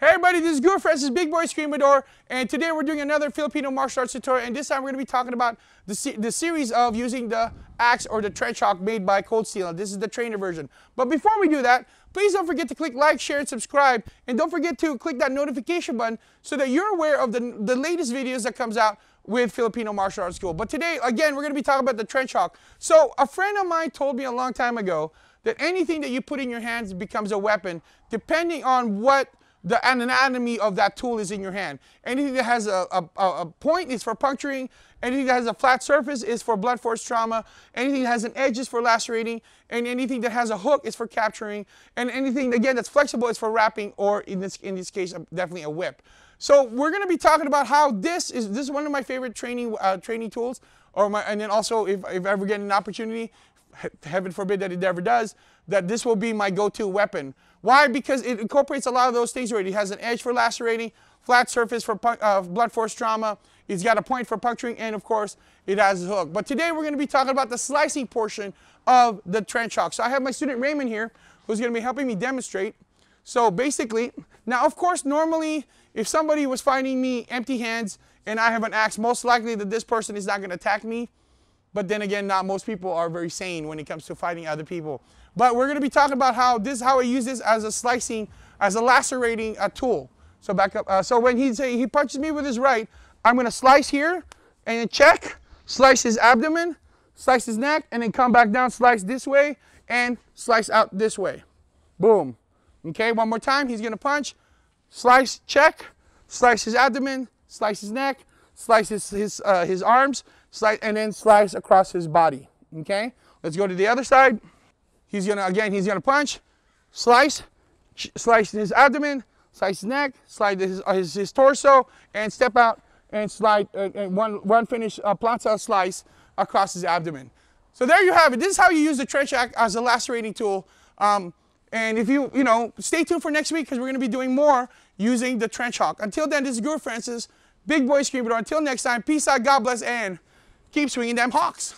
Hey everybody, this is Guro Francis, Big Boy Eskrimador, and today we're doing another Filipino martial arts tutorial, and this time we're going to be talking about the, se the series of using the axe or the trench hawk made by Cold Steel. This is the trainer version. But before we do that, please don't forget to click like, share, and subscribe, and don't forget to click that notification button so that you're aware of the, the latest videos that comes out with Filipino Martial Arts School. But today, again, we're going to be talking about the trench hawk. So a friend of mine told me a long time ago that anything that you put in your hands becomes a weapon, depending on what the anatomy of that tool is in your hand. Anything that has a, a, a, point is for puncturing. Anything that has a flat surface is for blunt force trauma. Anything that has an edge is for lacerating. And anything that has a hook is for capturing. And anything, again, that's flexible is for wrapping or in this, in this case, definitely a whip. So we're going to be talking about how this is, this is one of my favorite training, uh, training tools. Or my, and then also, if, if I ever get an opportunity, heaven forbid that it ever does, that this will be my go-to weapon. Why? Because it incorporates a lot of those things already. It has an edge for lacerating, flat surface for uh, blunt force trauma, it's got a point for puncturing, and of course, it has a hook. But today we're going to be talking about the slicing portion of the trench hawk. So I have my student Raymond here, who's going to be helping me demonstrate. So basically, now of course, normally, if somebody was finding me empty hands and I have an axe, most likely that this person is not going to attack me. But then again, not most people are very sane when it comes to fighting other people. But we're going to be talking about how this, how I use this as a slicing, as a lacerating a tool. So back up. Uh, so when he say he punches me with his right, I'm going to slice here and then check, slice his abdomen, slice his neck, and then come back down, slice this way, and slice out this way. Boom. Okay, one more time. He's going to punch, slice, check, slice his abdomen, slice his neck, slice his, his, uh, his arms, slice, and then slice across his body. Okay, let's go to the other side. He's gonna, again, he's gonna punch, slice, slice his abdomen, slice his neck, slide his, uh, his, his torso, and step out and slide uh, and one, one finish uh, plantar slice across his abdomen. So there you have it. This is how you use the trench hawk as a lacerating tool. Um, and if you, you know, stay tuned for next week because we're going to be doing more using the trench hawk. Until then, this is Guro Francis, Big Boy Screamer. Until next time, peace out, God bless, and keep swinging them hawks.